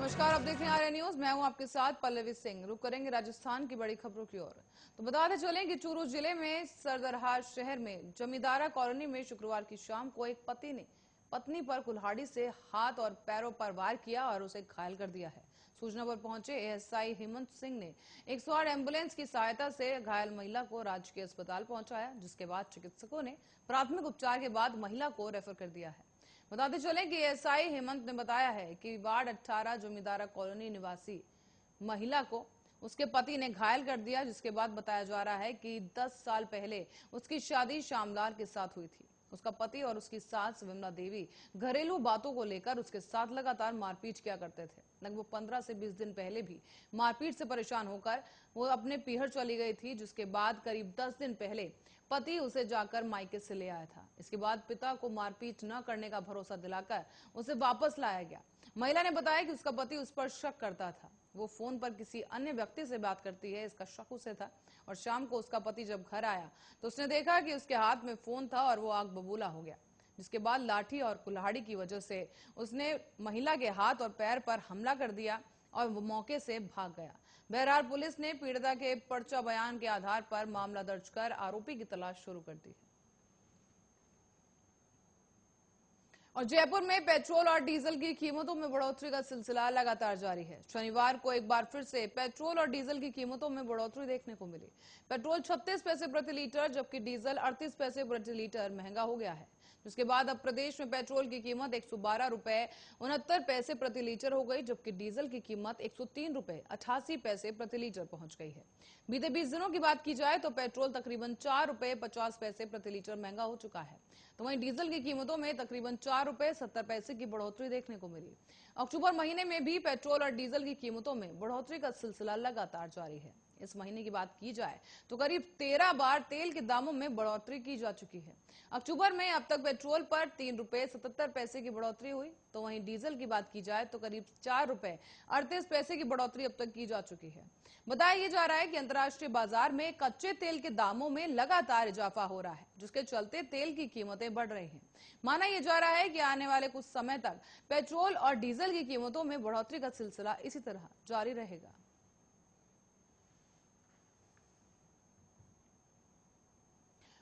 नमस्कार, आप देख रहे हैं आर्य न्यूज़। मैं हूँ आपके साथ पल्लवी सिंह। रुक करेंगे राजस्थान की बड़ी खबरों की ओर। तो बताते चलें कि चूरू ज़िले में सरदरहाट शहर में जमींदारा कॉलोनी में शुक्रवार की शाम को एक पति ने पत्नी पर कुल्हाड़ी से हाथ और पैरों पर वार किया और उसे घायल कर दिया है। सूचना पर पहुँचे एएसआई हेमंत सिंह ने एक सौ एंबुलेंस की सहायता से घायल महिला को राजकीय अस्पताल पहुँचाया, जिसके बाद चिकित्सकों ने प्राथमिक उपचार के बाद महिला को रेफर कर दिया है। बताते चले कि एसआई हेमंत ने बताया है कि वार्ड 18 जमींदारा कॉलोनी निवासी महिला को उसके पति ने घायल कर दिया, जिसके बाद बताया जा रहा है कि 10 साल पहले उसकी शादी श्यामलाल के साथ हुई थी। उसका पति और उसकी सास विमला देवी घरेलू बातों को लेकर उसके साथ लगातार मारपीट किया करते थे। लगभग पंद्रह से बीस दिन पहले भी मारपीट से परेशान होकर वो अपने पीहर चली गई थी, जिसके बाद करीब दस दिन पहले पति उसे जाकर मायके से ले आया था। इसके बाद पिता को मारपीट न करने का भरोसा दिलाकर उसे वापस लाया गया। महिला ने बताया कि उसका पति उस पर शक करता था। वो फ़ोन पर किसी अन्य व्यक्ति से बात करती है, इसका शक उसे था और शाम को उसका पति जब घर आया तो उसने देखा कि उसके हाथ में फ़ोन था और वो आग बबूला हो गया, जिसके बाद लाठी और कुल्हाड़ी की वजह से उसने महिला के हाथ और पैर पर हमला कर दिया और वो मौके से भाग गया। बहरहाल पुलिस ने पीड़िता के पर्चा बयान के आधार पर मामला दर्ज कर आरोपी की तलाश शुरू कर दी और जयपुर में पेट्रोल और डीजल की कीमतों में बढ़ोतरी का सिलसिला लगातार जारी है। शनिवार को एक बार फिर से पेट्रोल और डीजल की कीमतों में बढ़ोतरी देखने को मिली। पेट्रोल 36 पैसे प्रति लीटर, जबकि डीजल 38 पैसे प्रति लीटर महँगा हो गया है। जिसके बाद अब प्रदेश में पेट्रोल की कीमत एक सौ पैसे प्रति लीटर हो गई, जबकि डीजल की कीमत एक रूपए अठासी पैसे प्रति लीटर पहुँच गई है। बीते बीस दिनों की बात की जाए तो पेट्रोल तकरीबन चार रूपए पचास पैसे प्रति लीटर महँगा हो चुका है। तो वहीं डीजल की कीमतों में तकरीबन चार रूपए सत्तर पैसे की बढ़ोतरी देखने को मिली। अक्टूबर महीने में भी पेट्रोल और डीजल की कीमतों में बढ़ोतरी का सिलसिला लगातार जारी है। इस महीने की बात की जाए तो करीब तेरह बार तेल के दामों में बढ़ोतरी की जा चुकी है। अक्टूबर में अब तक पेट्रोल पर तीन रूपए सतहत्तर पैसे की बढ़ोतरी हुई। तो वहीं डीजल की बात की जाए तो करीब चार रूपए अड़तीस पैसे की बढ़ोतरी अब तक की जा चुकी है। बताया जा रहा है कि अंतर्राष्ट्रीय बाज़ार में कच्चे तेल के दामों में लगातार इजाफा हो रहा है, जिसके चलते तेल की कीमतें बढ़ रही हैं। माना यह जा रहा है कि आने वाले कुछ समय तक पेट्रोल और डीजल की कीमतों में बढ़ोतरी का सिलसिला इसी तरह जारी रहेगा।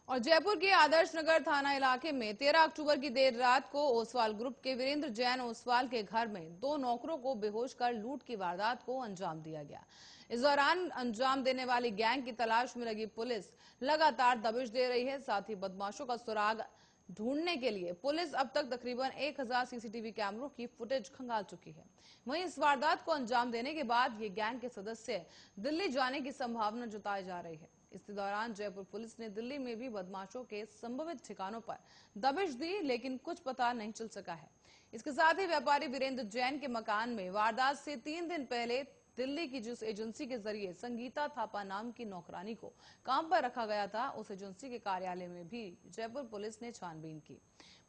और जयपुर के आदर्श नगर थाना इलाके में 13 अक्टूबर की देर रात को ओसवाल ग्रुप के वीरेंद्र जैन ओसवाल के घर में दो नौकरों को बेहोश कर लूट की वारदात को अंजाम दिया गया। इस दौरान अंजाम देने वाली गैंग की तलाश में लगी पुलिस लगातार दबिश दे रही है, साथ ही बदमाशों का सुराग ढूँढने के लिए पुलिस अब तक तकरीबन 1000 सीसीटीवी कैमरों की फुटेज खंगाल चुकी है। वहीं इस वारदात को अंजाम देने के बाद ये गैंग के सदस्य दिल्ली जाने की संभावना जताई जा रही है। इसी दौरान जयपुर पुलिस ने दिल्ली में भी बदमाशों के संभवित ठिकानों पर दबिश दी, लेकिन कुछ पता नहीं चल सका है। इसके साथ ही व्यापारी वीरेंद्र जैन के मकान में वारदात से तीन दिन पहले दिल्ली की जिस एजेंसी के ज़रिए संगीता थापा नाम की नौकरानी को काम पर रखा गया था, उस एजेंसी के कार्यालय में भी जयपुर पुलिस ने छानबीन की।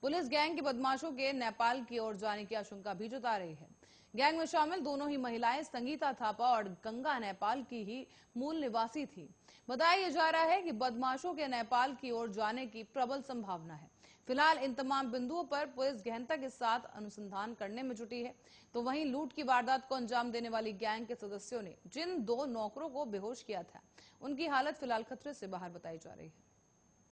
पुलिस गैंग के बदमाशों के नेपाल की ओर जाने की आशंका भी जता रही है। गैंग में शामिल दोनों ही महिलाएँ संगीता थापा और गंगा नेपाल की ही मूल निवासी थी। बताया जा रहा है कि बदमाशों के नेपाल की ओर जाने की प्रबल संभावना है। फ़िलहाल इन तमाम बिंदुओं पर पुलिस गहनता के साथ अनुसंधान करने में जुटी है। तो वहीं लूट की वारदात को अंजाम देने वाली गैंग के सदस्यों ने जिन दो नौकरों को बेहोश किया था, उनकी हालत फ़िलहाल खतरे से बाहर बताई जा रही है।